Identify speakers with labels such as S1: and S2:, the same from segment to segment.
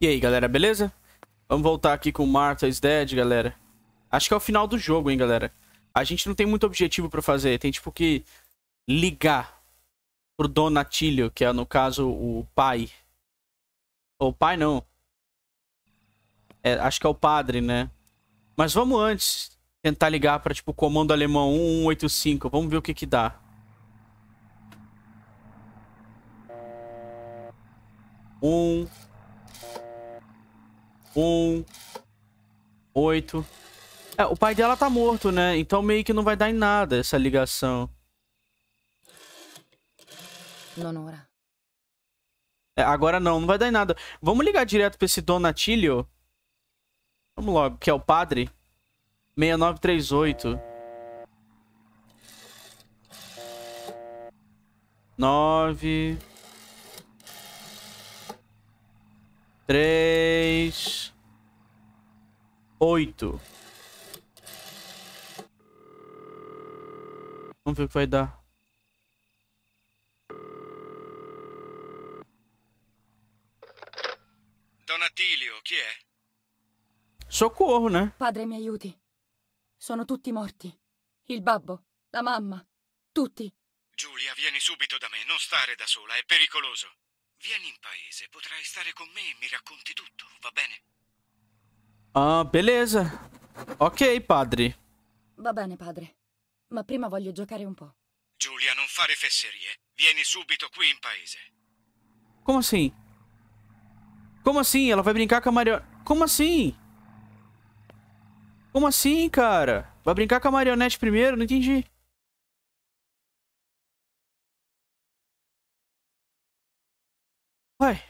S1: E aí, galera, beleza? Vamos voltar aqui com Martha's Dead, galera. Acho que é o final do jogo, hein, galera. A gente não tem muito objetivo pra fazer. Tem, tipo, que ligar pro Donatilho, que é, no caso, o pai. O pai, não. É, acho que é o padre, né? Mas vamos antes tentar ligar pra, tipo, o comando alemão 1185. Vamos ver o que que dá. Um... Um... Oito... É, o pai dela tá morto, né? Então meio que não vai dar em nada essa ligação.
S2: Non
S1: É, agora não, não vai dar em nada. Vamos ligar direto pra esse Donatilio. Vamos logo, que é o padre. 6938. 9 3 8 Vamos ver o que vai dar.
S3: Donatilio, chi è?
S1: Socorro, né?
S2: Padre, mi aiuti. Sono tutti morti. Il babbo, la mamma, tutti.
S3: Giulia, vieni subito da me, non stare da sola, è pericoloso. Vieni in paese, potrai stare con me e mi racconti tutto, va bene?
S1: Ah, beleza. Ok, padre.
S2: Va bene, padre. Ma prima voglio giocare un po'.
S3: Giulia, non fare fesserie. Vieni subito qui in paese.
S1: Como assim? Como assim? Ela vai brincar com a marionete... Como assim? Como assim, cara? Vai brincar com a marionete primeiro? Não entendi. Uai.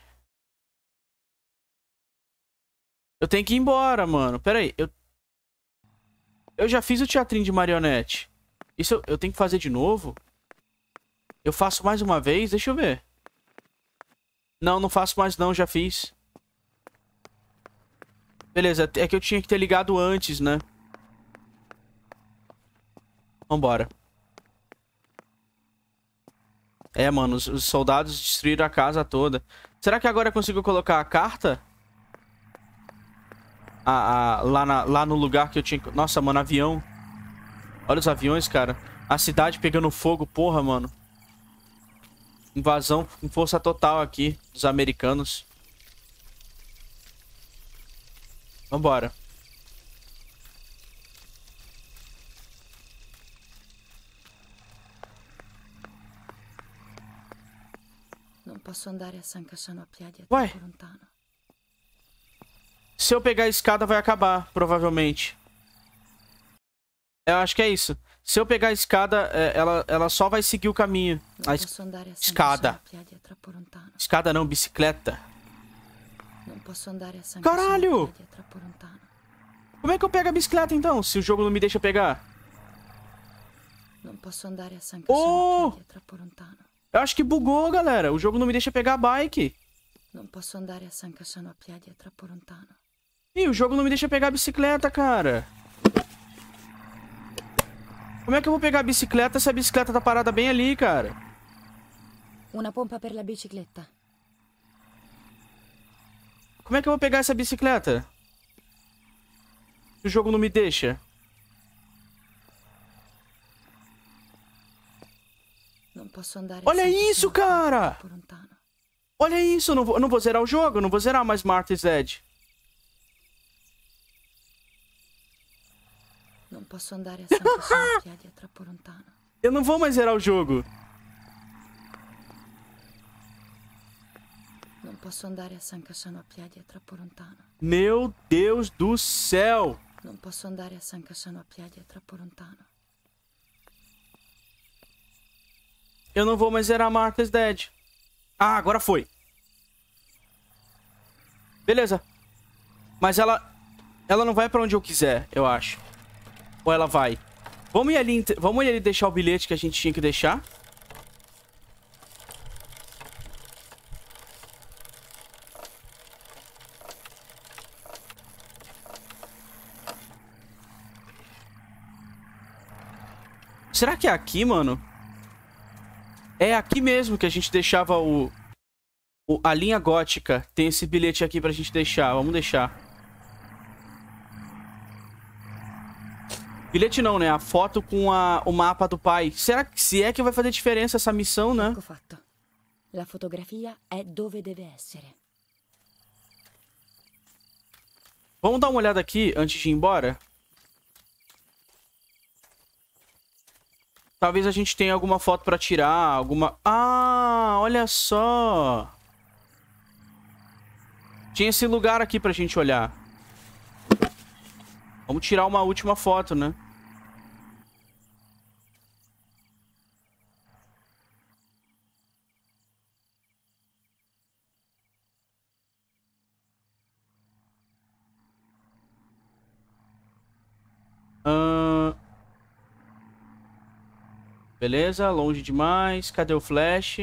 S1: Eu tenho que ir embora, mano. Pera aí. Eu... Eu já fiz o teatrinho de marionete. Isso eu, eu tenho que fazer de novo? Eu faço mais uma vez? Deixa eu ver. Não, não faço mais não. Já fiz. Beleza, é que eu tinha que ter ligado antes, né? Vambora. É, mano, os, os, soldados destruíram a casa toda. Será que agora eu consigo colocar a carta? A, lá, na, lá no lugar que eu tinha... Nossa, mano, avião. Olha os aviões, cara. A cidade pegando fogo, porra, mano. Invasão com força total aqui dos americanos. Vambora.
S2: Posso andare a San Cassano a piedi,
S1: Ué.
S2: lontano.
S1: Se eu pegar a escada, vai acabar, provavelmente. Eu acho que é isso. Se eu pegar a escada, é, ela, ela só vai seguir o caminho. A es- escada. Escada não, bicicleta. Caralho! Como é que eu pego a bicicleta, então? Se o jogo não me deixa pegar?
S2: Non posso andare a San Cassano
S1: Oh!
S2: a piedi, è troppo lontano.
S1: Eu acho que bugou, galera. O jogo não me deixa pegar a bike.
S2: Non posso andare a San Cassano a piedi, troppo lontano.
S1: Ih, o jogo não me deixa pegar a bicicleta, cara. Como é que eu vou pegar a bicicleta se a bicicleta tá parada bem ali, cara?
S2: Una pompa per la bicicletta.
S1: Como é que eu vou pegar essa bicicleta? Se o jogo não me deixa.
S2: Non posso andare
S1: Olha isso,
S2: Cassano a piedi, è
S1: cara! Olha isso, eu não vou, eu não vou zerar o jogo, eu não vou zerar mais Martha's Edge.
S2: Non posso andare a troppo lontano.
S1: Eu não vou mais zerar o jogo.
S2: Non posso andare a San Cassano a piedi, è troppo lontano.
S1: Meu Deus do céu.
S2: Non posso andare a San Cassano a piedi, è troppo lontano.
S1: Eu não vou mais zerar Martha's Dead. Ah, agora foi. Beleza. Mas ela... Ela não vai pra onde eu quiser, eu acho. Ou ela vai? Vamos ir ali, vamos ir ali deixar o bilhete que a gente tinha que deixar. Será que é aqui, mano? É aqui mesmo que a gente deixava o... O- a linha gótica tem esse bilhete aqui pra gente deixar. Vamos deixar. Bilhete não, né? A foto com a, o mapa do pai. Será que se é que vai fazer diferença essa missão, né?
S2: Ecco fatto. La fotografia è dove deve essere.
S1: Vamos dar uma olhada aqui antes de ir embora? Talvez a gente tenha alguma foto pra tirar, alguma... Ah, olha só! Tinha esse lugar aqui pra gente olhar. Vamos tirar uma última foto, né? Beleza, longe demais. Cadê o flash?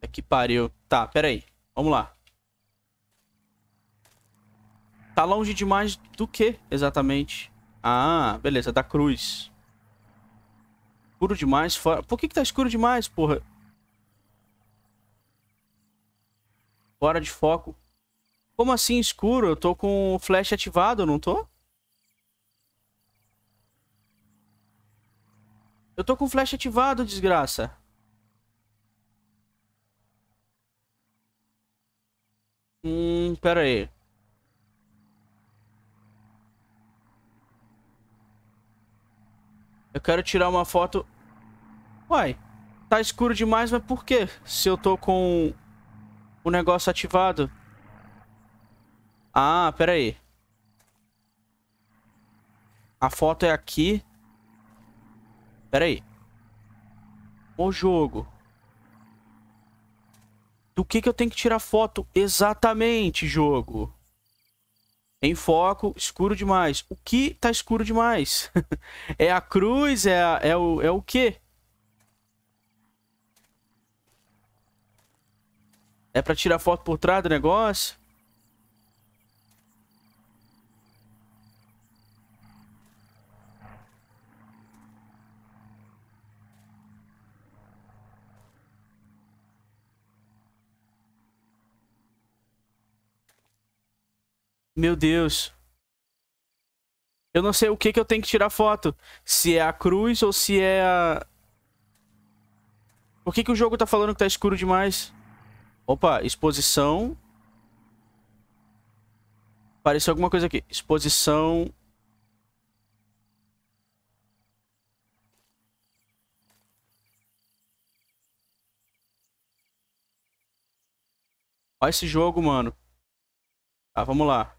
S1: É que pariu. Tá, pera aí. Vamos lá. Tá longe demais do que, exatamente? Ah, beleza, da cruz. Escuro demais fora... Por que que tá escuro demais, porra? Fora de foco. Como assim escuro? Eu tô com o flash ativado, não tô? Eu tô com flash ativado, desgraça. Hum, pera aí. Eu quero tirar uma foto... Uai, tá escuro demais, mas por quê? Se eu tô com o negócio ativado. Ah, pera aí. A foto é aqui. Pera aí. O jogo. Do que que eu tenho que tirar foto exatamente, jogo? Em foco, escuro demais. O que tá escuro demais? é a cruz? É, a- é, o, é o quê? É pra tirar foto por trás do negócio? Meu Deus. Eu não sei o que que eu tenho que tirar foto. Se é a cruz ou se é a... Por que que o jogo tá falando que tá escuro demais? Opa, exposição. Apareceu alguma coisa aqui. Exposição. Olha esse jogo, mano. Tá, vamos lá.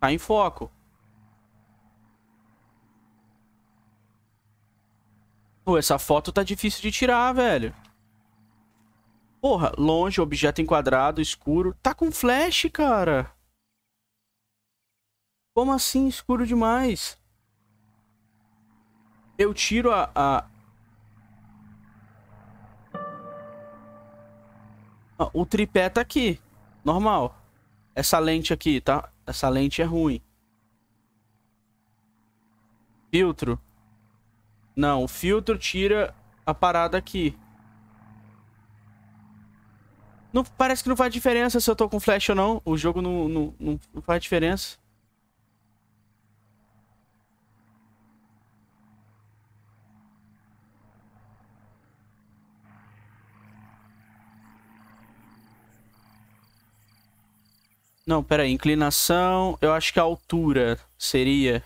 S1: Tá em foco. Pô, essa foto tá difícil de tirar, velho. Porra, longe, objeto enquadrado, escuro. Tá com flash, cara. Como assim escuro demais? Eu tiro a, a... Ah, O tripé tá aqui. Normal. Essa lente aqui, tá? Essa lente é ruim. Filtro. Não, o filtro tira a parada aqui. Não, parece que não faz diferença se eu tô com flash ou não. O jogo não, não, não, não faz diferença. Não, pera aí. Inclinação. Eu acho que a altura seria.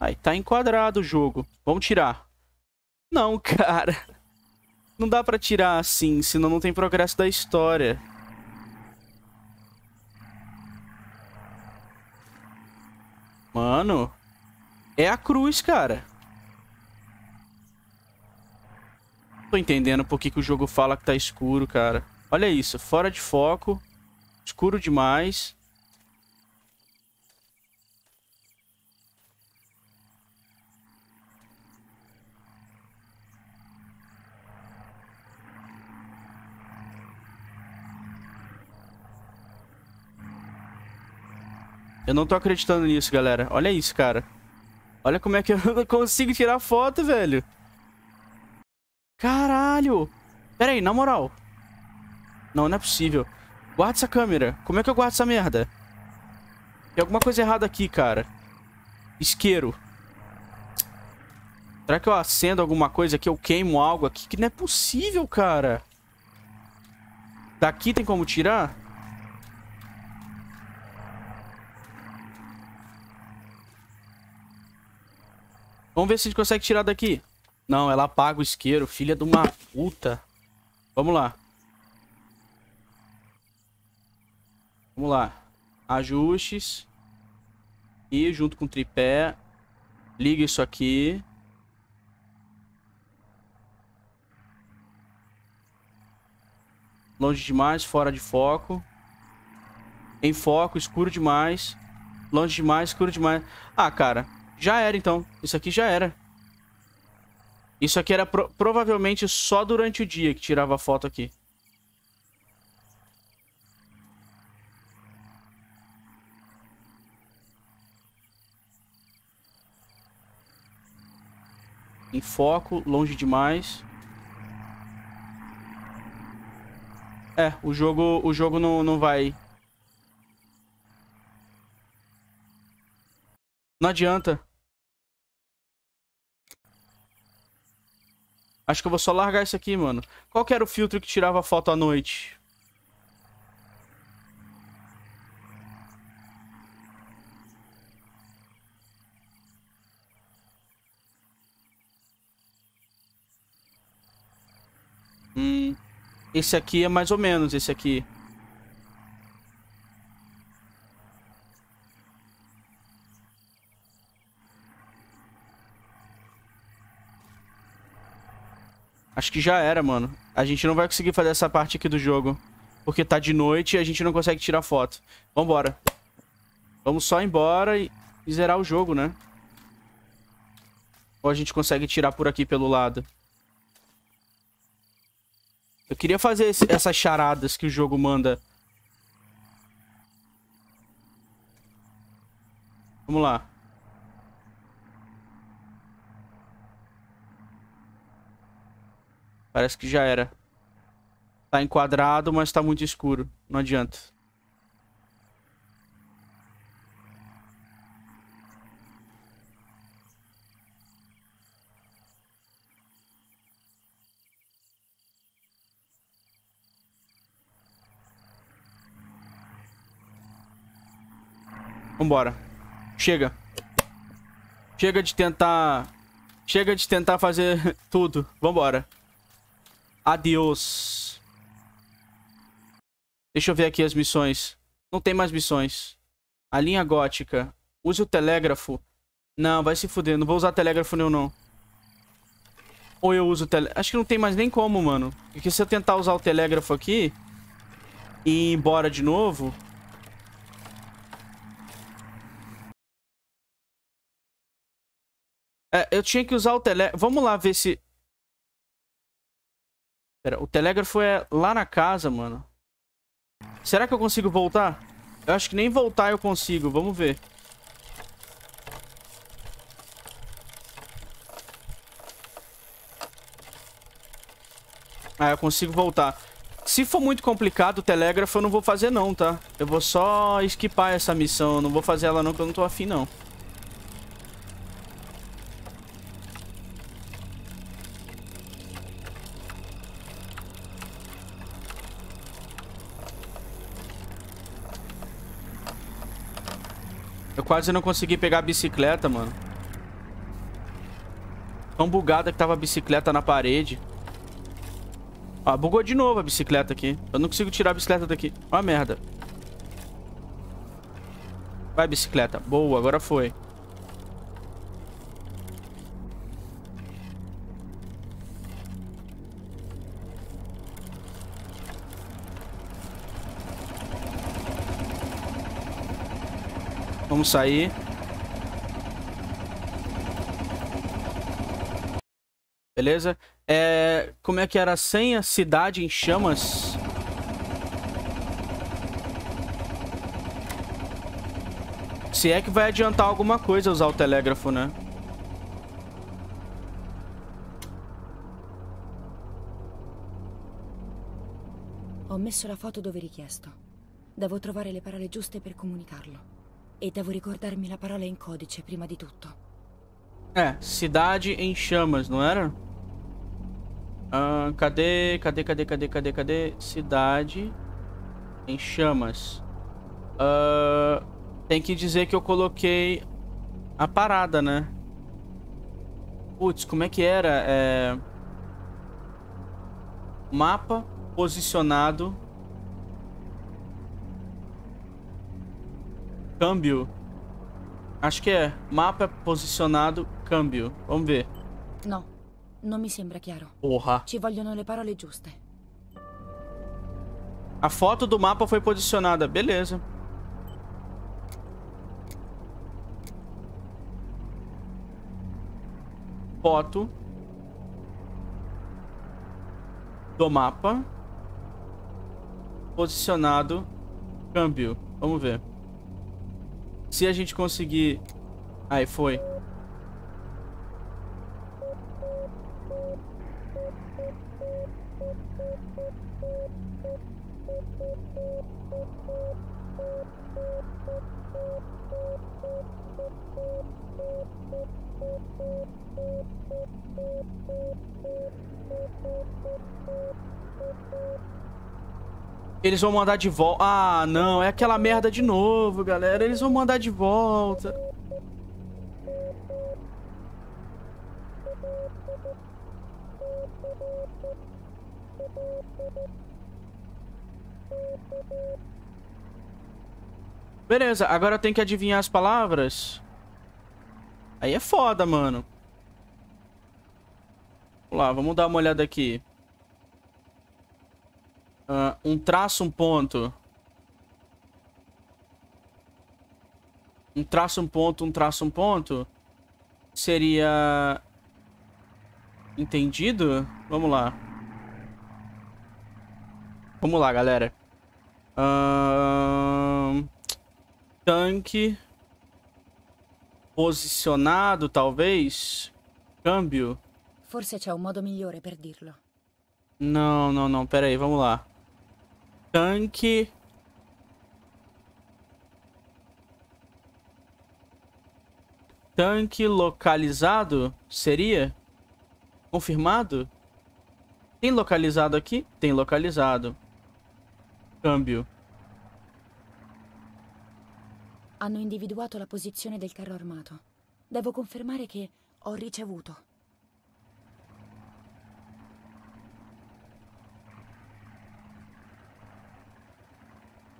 S1: Aí, tá enquadrado o jogo. Vamos tirar. Não, cara. Não dá pra tirar assim, senão não tem progresso da história. Mano. É a cruz, cara. Tô entendendo por que, que o jogo fala que tá escuro, cara. Olha isso, fora de foco. Escuro demais. Eu não tô acreditando nisso, galera. Olha isso, cara. Olha como é que eu não consigo tirar foto, velho. Caralho. Pera aí, na moral. Não, não é possível. Guarda essa câmera. Como é que eu guardo essa merda? Tem alguma coisa errada aqui, cara. Isqueiro. Será que eu acendo alguma coisa aqui? Eu queimo algo aqui? Que não é possível, cara. Daqui tem como tirar? Vamos ver se a gente consegue tirar daqui. Não, ela apaga o isqueiro. Filha de uma puta. Vamos lá. Vamos lá. Ajustes. E junto com o tripé. Liga isso aqui. Longe demais, fora de foco. Em foco, escuro demais. Longe demais, escuro demais. Ah, cara. Já era, então. Isso aqui já era. Isso aqui era pro provavelmente só durante o dia que tirava foto aqui. Em foco, longe demais. É, o jogo, o jogo não, não vai... Não adianta. Acho que eu vou só largar isso aqui, mano. Qual que era o filtro que tirava foto à noite? Hum, esse aqui é mais ou menos esse aqui. Acho que já era, mano. A gente não vai conseguir fazer essa parte aqui do jogo. Porque tá de noite e a gente não consegue tirar foto. Vambora. Vamos só embora e, e zerar o jogo, né? Ou a gente consegue tirar por aqui pelo lado. Eu queria fazer esse, essas charadas que o jogo manda. Vamos lá. Parece que já era. Tá enquadrado, mas tá muito escuro. Não adianta. Vambora. Chega. Chega de tentar... Chega de tentar fazer tudo. Vambora. Adiós. Deixa eu ver aqui as missões. Não tem mais missões. A linha gótica. Use o telégrafo. Não, vai se fuder. Não vou usar telégrafo nenhum, não. Ou eu uso o telégrafo. Acho que não tem mais nem como, mano. Porque se eu tentar usar o telégrafo aqui... E ir embora de novo... É, eu tinha que usar o telégrafo. Vamos lá ver se... Pera, o telégrafo é lá na casa, mano. Será que eu consigo voltar? Eu acho que nem voltar eu consigo. Vamos ver. Ah, eu consigo voltar. Se for muito complicado o telégrafo, eu não vou fazer não, tá? Eu vou só esquipar essa missão. Eu não vou fazer ela não, porque eu não tô afim, não. Quase não consegui pegar a bicicleta, mano. Tão bugada que tava a bicicleta na parede. Ó, bugou de novo a bicicleta aqui. Eu não consigo tirar a bicicleta daqui. Ó a merda. Vai, bicicleta. Boa, agora foi. Vamos sair. Beleza? É, como é que era a senha? Cidade em chamas. Se é que vai adiantar alguma coisa usar o telégrafo, né?
S2: Ho messo la foto dove richiesto. Devo trovare le parole giuste per comunicarlo. E devo ricordarmi la parola in codice prima di tutto.
S1: É, cidade em chamas, não era? Ah, cadê, cadê, cadê, cadê, cadê, cadê? Cidade em chamas. Ah, tem que dizer que eu coloquei a parada, né? Putz, como é que era? É... Mapa posicionado. Câmbio. Acho que é. Mapa posicionado, câmbio. Vamos ver.
S2: No, non mi sembra chiaro.
S1: Porra.
S2: Ci vogliono le parole giuste.
S1: A foto do mapa foi posicionada. Beleza. Foto. Do mapa. Posicionado. Câmbio. Vamos ver. Se a gente conseguir... Aí, foi. Eles vão mandar de volta. Ah, não. É aquela merda de novo, galera. Eles vão mandar de volta. Beleza, agora eu tenho que adivinhar as palavras. Aí é foda, mano. Vamos lá, vamos dar uma olhada aqui. Uh, um traço, um ponto. Um traço, um ponto, um traço, um ponto. Seria... Entendido? Vamos lá. Vamos lá, galera. Uh... Tanque. Posicionado, talvez. Câmbio.
S2: Forse c'è un modo migliore per dirlo.
S1: Não, não, não. Pera aí, vamos lá. Tanque. Tanque localizado? Seria? Confirmado? Tem localizado aqui? Tem localizado. Câmbio.
S2: Hanno individuato la posizione del carro armato. Devo confermare che ho ricevuto.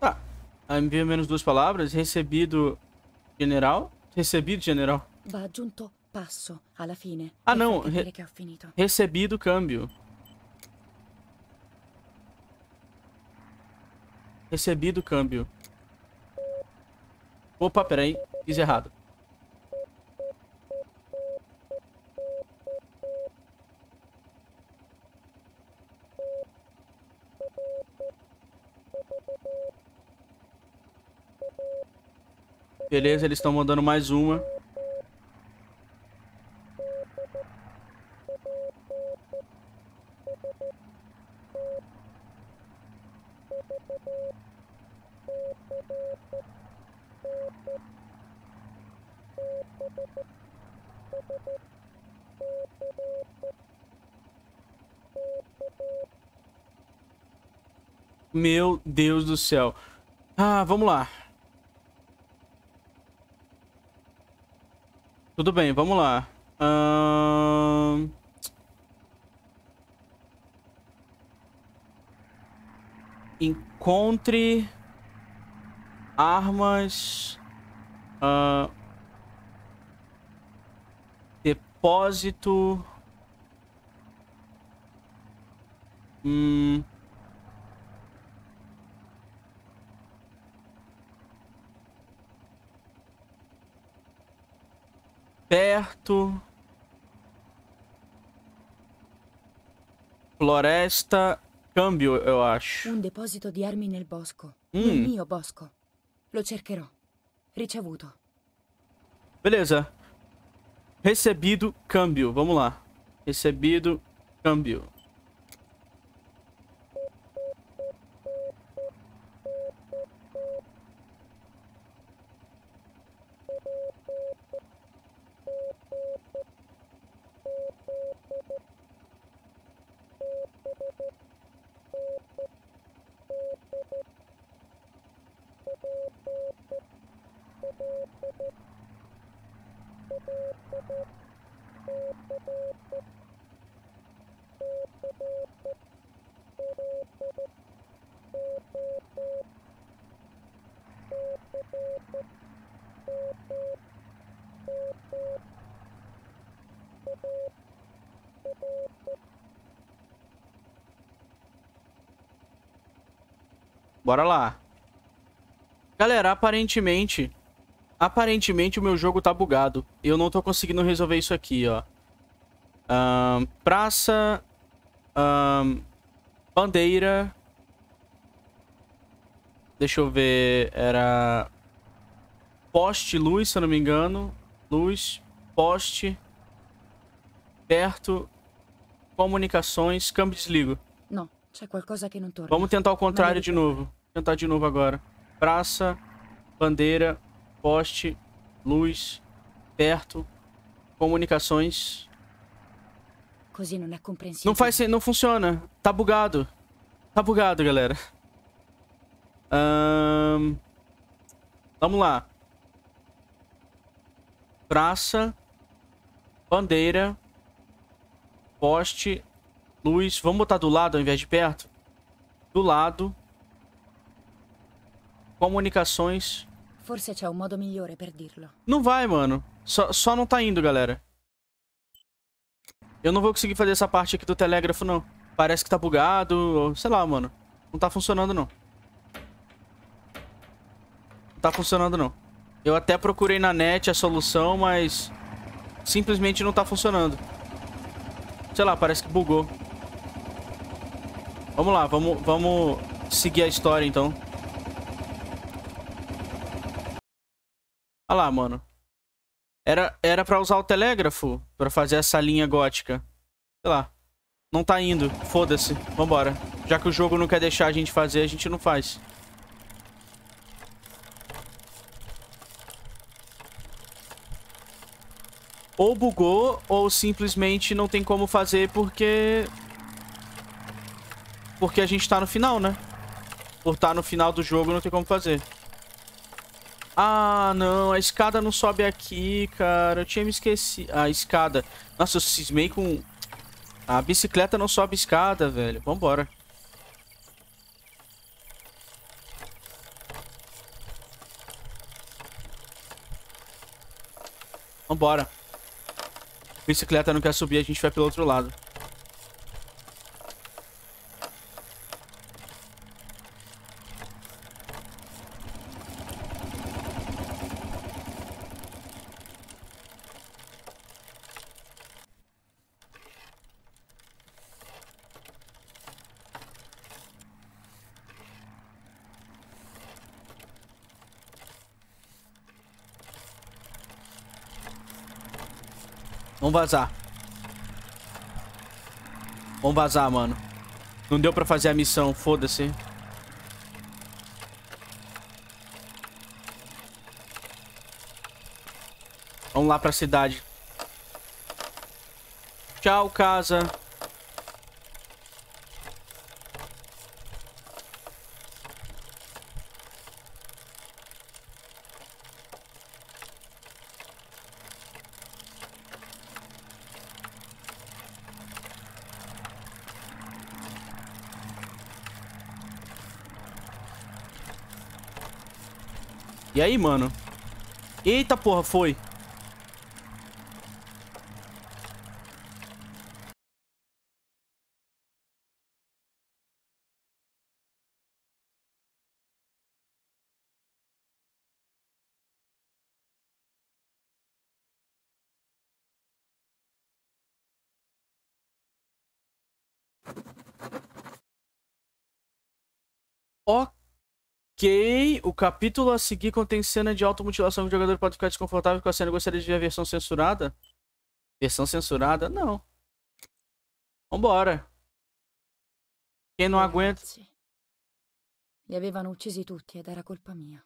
S1: Tá. Envia menos duas palavras. Recebido general. Recebido general. Ah,
S2: capire
S1: re-. Recebido câmbio. Recebido câmbio. Opa, peraí. Fiz errado. Beleza, eles estão mandando mais uma. Meu Deus do céu. Ah, vamos lá. Tudo bem, vamos lá. Ahn, Encontre armas. ahn, Depósito. Hum. Perto. Floresta. Câmbio, eu acho.
S2: Un deposito di armi nel bosco.
S1: Mm.
S2: Nel mio bosco. Lo cercherò. Ricevuto.
S1: Beleza. Recebido câmbio. Vamos lá. Recebido câmbio. Bora lá. Galera, aparentemente... Aparentemente o meu jogo tá bugado. Eu não tô conseguindo resolver isso aqui, ó. Um, praça... Um, bandeira... Deixa eu ver... Era... Poste, luz, se eu não me engano. Luz, poste... Perto... Comunicações, câmbio desligo.
S2: No, c'è qualcosa che non torna.
S1: Vamos tentar o contrário de novo. Tentar de novo agora. Praça, bandeira, poste, luz, perto, comunicações.
S2: È comprensibile.
S1: Não faz, não funciona. Tá bugado. Tá bugado, galera. Ahn, Vamos lá. Praça, bandeira, poste, luz. Vamos botar do lado ao invés de perto? Do lado. Comunicações.
S2: Forse c'è un modo migliore per dirlo.
S1: Não vai, mano. Só, só não tá indo, galera. Eu não vou conseguir fazer essa parte aqui do telégrafo, não. Parece que tá bugado, ou sei lá, mano. Não tá funcionando, não. Não tá funcionando, não. Eu até procurei na net a solução, mas... Simplesmente não tá funcionando. Sei lá, parece que bugou. Vamos lá, vamos, vamos seguir a história, então. Olha lá, mano. Era, era pra usar o telégrafo pra fazer essa linha gótica. Sei lá. Não tá indo. Foda-se. Vambora. Já que o jogo não quer deixar a gente fazer, a gente não faz. Ou bugou, ou simplesmente não tem como fazer porque... Porque a gente tá no final, né? Por estar no final do jogo, não tem como fazer. Ah, não. A escada não sobe aqui, cara. Eu tinha me esquecido. A escada. Nossa, eu cismei com... A bicicleta não sobe escada, velho. Vambora. Vambora. Bicicleta não quer subir, a gente vai pelo outro lado. Vamos vazar. Vamos vazar, mano. Não deu pra fazer a missão, foda-se. Vamos lá pra cidade. Tchau, casa. E aí, mano? Eita porra, foi. Ok o capítulo a seguir contém cena de automutilação que o jogador pode ficar desconfortável com a cena. Gostaria de ver a versão censurada? Versão censurada? Não. Vambora. Quem non aguenta...
S2: Li avevano uccisi tutti ed era colpa mia.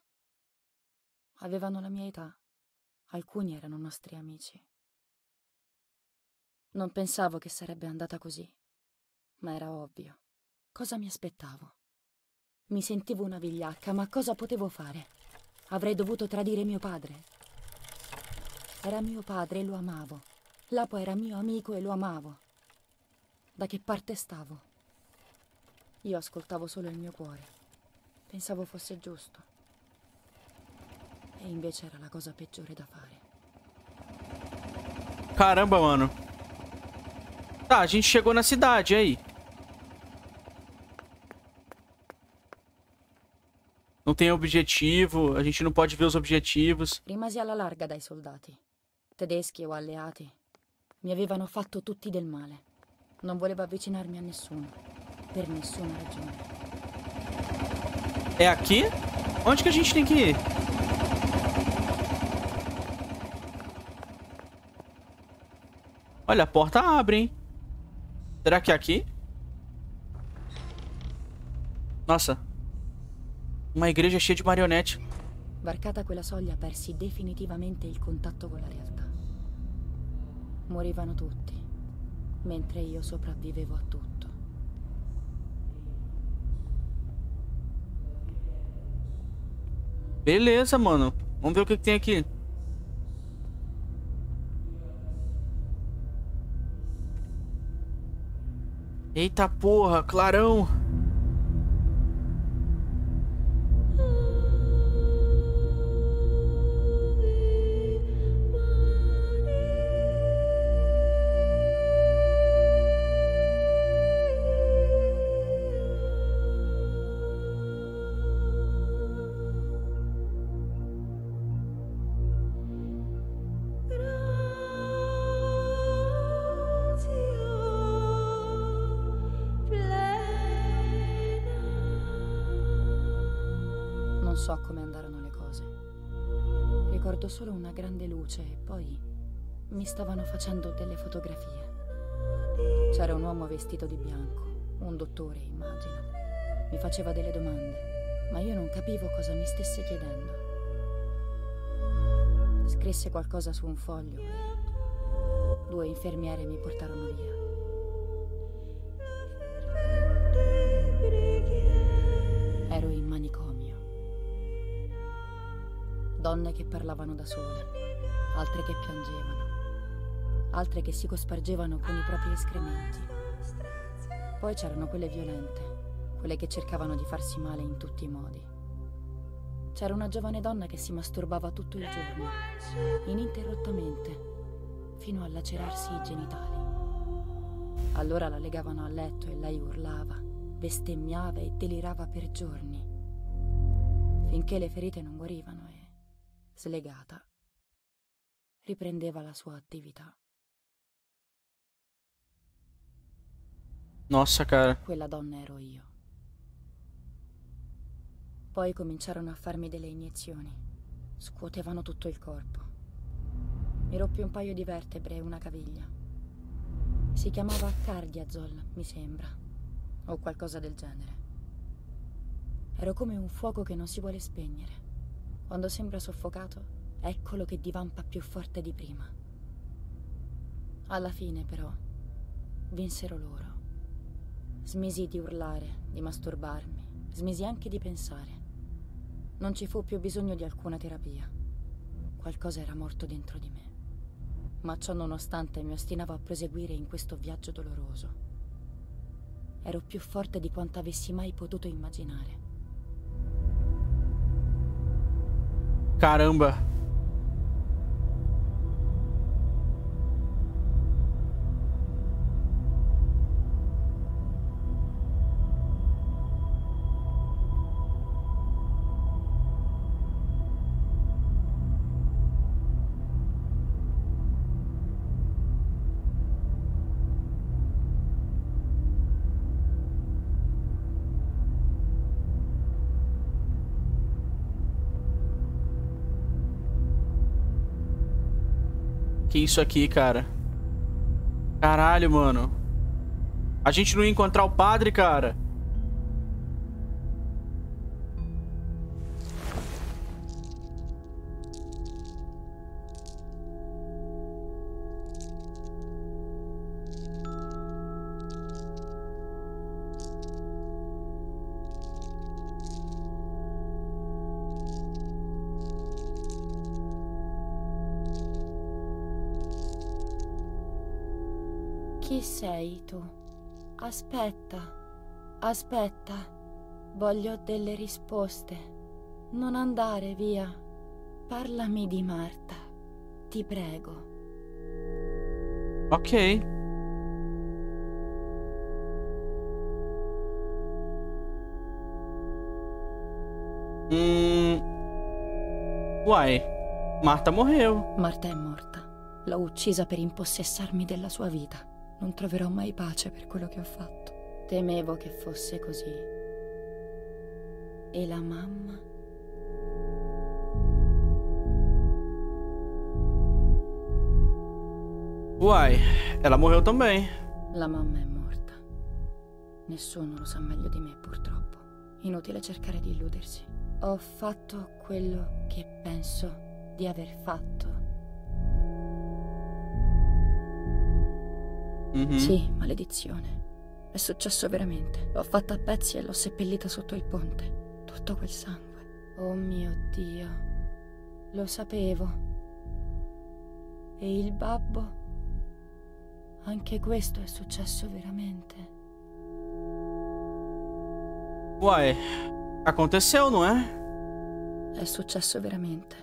S2: Avevano la mia età. Alcuni erano nostri amici. Non pensavo che sarebbe andata così, ma era ovvio. Cosa mi aspettavo? Mi sentivo una vigliacca, ma cosa potevo fare? Avrei dovuto tradire mio padre. Era mio padre e lo amavo. Lapo era mio amico e lo amavo. Da che parte stavo? Io ascoltavo solo il mio cuore. Pensavo fosse giusto. E invece era la cosa peggiore da fare.
S1: Caramba, mano. Tá, a gente chegou na cidade, aí? Não tem objetivo, a gente não pode ver os objetivos.
S2: Rimasi alla larga dai soldati, tedeschi o alleati. Mi avevano fatto tutti del male. Non volevo avvicinarmi a nessuno, per nessuna ragione.
S1: É aqui? Onde que a gente tem que ir? Olha, a porta abre, hein? Será que é aqui? Nossa. Uma igreja cheia de marionete.
S2: Varcata quella soglia persi definitivamente il contatto con la realtà. Morivano tutti, mentre io sopravvivevo a tutto.
S1: Beleza, mano. Vamos ver o que, que tem aqui. Eita porra, clarão.
S2: So come andarono le cose. Ricordo solo una grande luce e poi mi stavano facendo delle fotografie. C'era un uomo vestito di bianco, un dottore, immagino. Mi faceva delle domande, ma io non capivo cosa mi stesse chiedendo. Scrisse qualcosa su un foglio e due infermiere mi portarono via. Donne che parlavano da sole, altre che piangevano, altre che si cospargevano con i propri escrementi. Poi c'erano quelle violente, quelle che cercavano di farsi male in tutti i modi. C'era una giovane donna che si masturbava tutto il giorno, ininterrottamente, fino a lacerarsi i genitali. Allora la legavano a letto e lei urlava, bestemmiava e delirava per giorni, finché le ferite non guarivano slegata, riprendeva la sua attività.
S1: Nossa, cara.
S2: Quella donna ero io. Poi cominciarono a farmi delle iniezioni. Scuotevano tutto il corpo. Mi roppi un paio di vertebre e una caviglia. Si chiamava cardiazol, mi sembra, o qualcosa del genere. Ero come un fuoco che non si vuole spegnere. Quando sembra soffocato, eccolo che divampa più forte di prima. Alla fine, però, vinsero loro. Smisi di urlare, di masturbarmi, smisi anche di pensare. Non ci fu più bisogno di alcuna terapia. Qualcosa era morto dentro di me. Ma ciò nonostante mi ostinavo a proseguire in questo viaggio doloroso. Ero più forte di quanto avessi mai potuto immaginare.
S1: Caramba. Que isso aqui, cara? Caralho, mano. A gente não ia encontrar o padre, cara.
S2: Aspetta, aspetta. Voglio delle risposte. Non andare via. Parlami di Marta. Ti prego.
S1: Ok. Hum. Uai, Marta morreu.
S2: Marta è morta. L'ho uccisa per impossessarmi della sua vita. Non troverò mai pace per quello che ho fatto. Temevo che fosse così. E la mamma?
S1: Uai, ela morreu também.
S2: La mamma è morta. Nessuno lo sa meglio di me, purtroppo. Inutile cercare di illudersi. Ho fatto quello che penso di aver fatto.
S1: Uhum.
S2: Sì, maledizione. È successo veramente. L'ho fatta a pezzi e l'ho seppellita sotto il ponte. Tutto quel sangue. Oh mio Dio. Lo sapevo. E il babbo? Anche questo è successo veramente.
S1: Uai, aconteceu, não é?
S2: È successo veramente.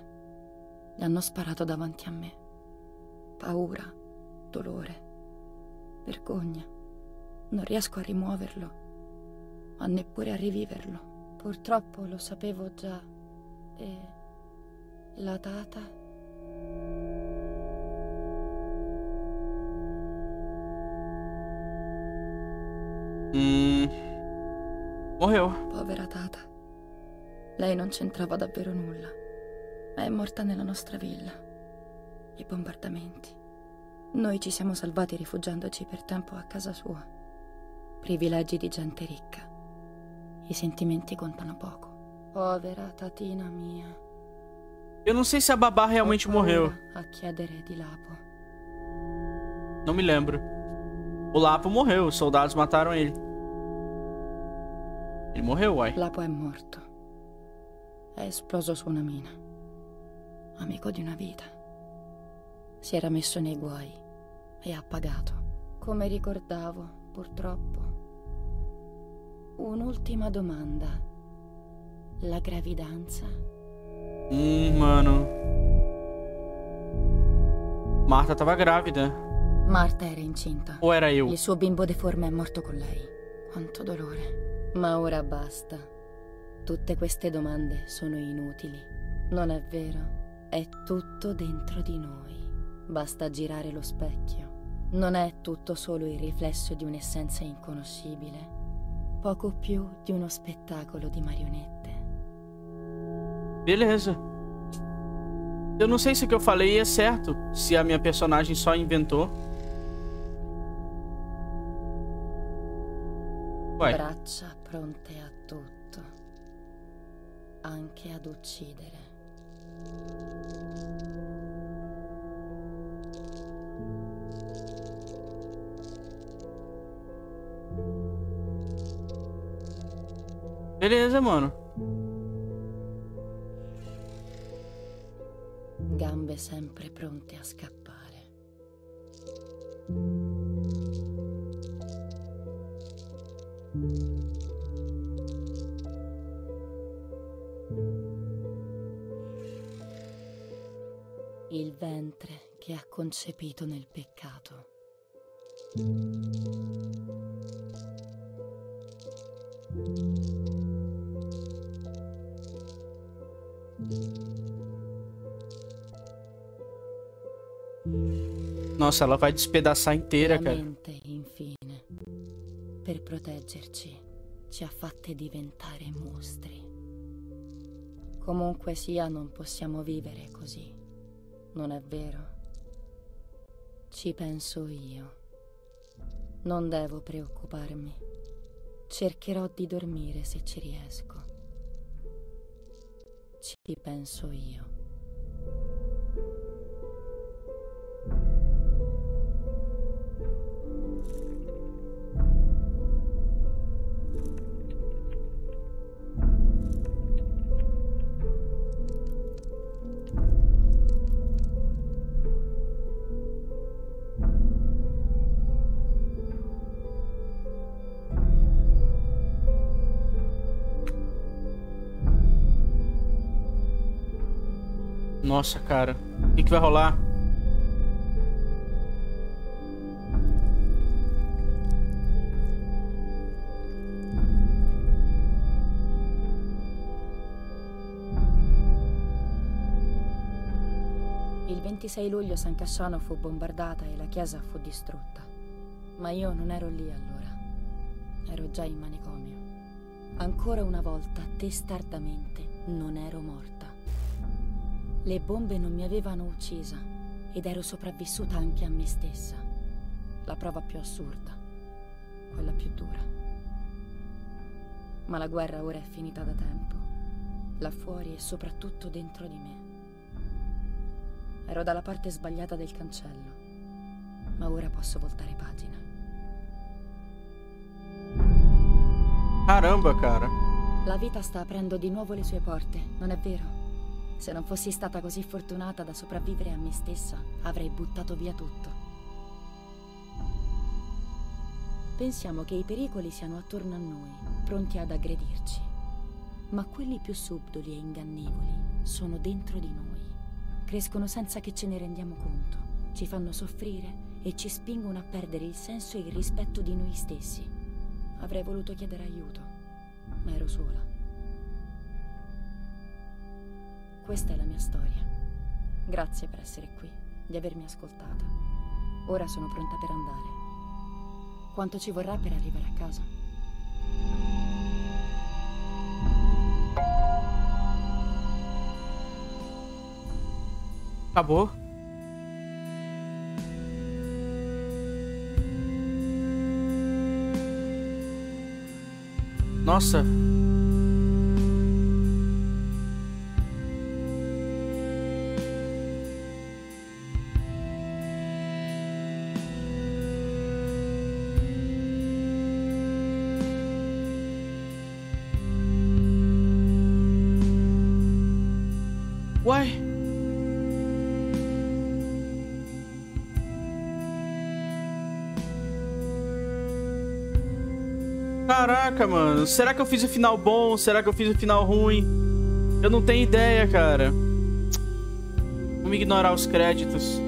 S2: Gli hanno sparato davanti a me. Paura, dolore, vergogna. Non riesco a rimuoverlo, ma neppure a riviverlo. Purtroppo lo sapevo già. E la data?
S1: Hum. Morreu.
S2: Povera Tata. Lei non c'entrava davvero nulla. È morta nella nostra villa. I bombardamenti. Noi ci siamo salvati rifugiandoci per tempo a casa sua. Privilegi di gente ricca. I sentimenti contano poco. Povera tatina mia.
S1: Eu não sei se a babá realmente morreu.
S2: A chiedere di Lapo.
S1: Não me lembro. O Lapo morreu, os soldados mataram ele. Ele morreu, uai.
S2: Lapo è morto. È esploso su una mina. Amico di una vita. Si era messo nei guai e ha pagato. Come ricordavo, purtroppo. Un'ultima domanda. La gravidanza?
S1: Hum, mano. Marta tava grávida.
S2: Marta era incinta.
S1: Ou era eu?
S2: Il suo bimbo deforme è morto con lei. Quanto dolore. Ma ora basta. Tutte queste domande sono inutili. Non è vero? È tutto dentro di noi. Basta girare lo specchio. Non è tutto solo il riflesso di un'essenza inconoscibile. Poco più di uno spettacolo di marionette.
S1: Beleza. Eu não sei se o que eu falei é certo. Se a minha personagem só inventou. Uai.
S2: Braccia pronte a tutto. Anche ad uccidere.
S1: Beleza, mano.
S2: Gambe sempre pronte a scappare. Il ventre che ha concepito nel peccato.
S1: Nossa, ela vai despedaçar inteira, cara.
S2: infine, per proteggerci, ci ha fatte diventare mostri. Comunque sia, non possiamo vivere così, non è vero? Ci penso io. Non devo preoccuparmi. Cercherò di dormire se ci riesco. Ci penso io.
S1: Nossa, cara. O que, que vai rolar?
S2: Il 26 luglio San Casciano fu bombardata e la chiesa fu distrutta. Ma io non ero lì allora. Ero già in manicomio. Ancora una volta, testardamente, non ero morta. Le bombe non mi avevano uccisa ed ero sopravvissuta anche a me stessa. La prova più assurda, quella più dura. Ma la guerra ora è finita da tempo, là fuori e soprattutto dentro di me. Ero dalla parte sbagliata del cancello, ma ora posso voltare pagina.
S1: Caramba, cara.
S2: La vita sta aprendo di nuovo le sue porte, non è vero? Se non fossi stata così fortunata da sopravvivere a me stessa, avrei buttato via tutto. Pensiamo che i pericoli siano attorno a noi, pronti ad aggredirci. Ma quelli più subdoli e ingannevoli sono dentro di noi. Crescono senza che ce ne rendiamo conto, ci fanno soffrire e ci spingono a perdere il senso e il rispetto di noi stessi. Avrei voluto chiedere aiuto, ma ero sola. Questa è la mia storia. Grazie per essere qui, di avermi ascoltata. Ora sono pronta per andare. Quanto ci vorrà per arrivare a casa?
S1: Acabou? Nossa. Caraca, mano. Será que eu fiz o final bom? Será que eu fiz o final ruim? Eu não tenho ideia, cara. Vamos ignorar os créditos.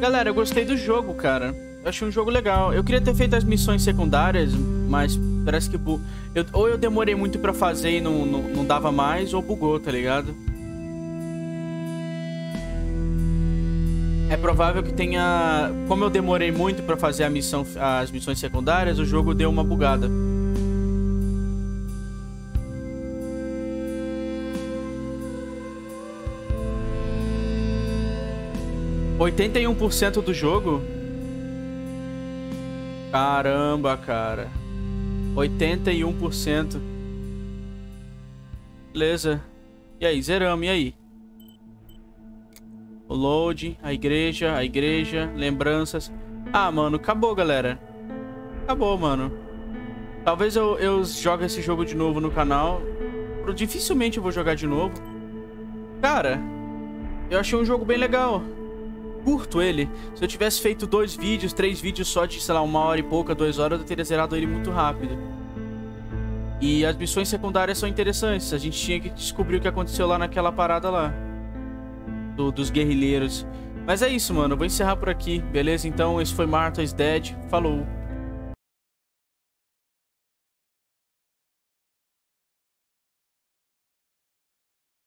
S1: Galera, eu gostei do jogo, cara. Eu achei um jogo legal. Eu queria ter feito as missões secundárias, mas parece que... Bu... Eu, ou eu demorei muito pra fazer e não, não, não dava mais, ou bugou, tá ligado? É provável que tenha... Como eu demorei muito pra fazer a missão, as missões secundárias, o jogo deu uma bugada. Oitenta e um por cento do jogo? Caramba, cara. 81%. Beleza. E aí, zeramos, e aí? Load, a igreja, a igreja, lembranças. Ah, mano, acabou, galera. Acabou, mano. Talvez eu, eu jogue esse jogo de novo no canal. Dificilmente eu vou jogar de novo. Cara, eu achei um jogo bem legal curto ele. Se eu tivesse feito dois vídeos, três vídeos só de, sei lá, uma hora e pouca, duas horas, eu teria zerado ele muito rápido. E as missões secundárias são interessantes. A gente tinha que descobrir o que aconteceu lá naquela parada lá. Do, dos guerrilheiros. Mas é isso, mano. Eu vou encerrar por aqui, beleza? Então, esse foi Martha's Dead. Falou!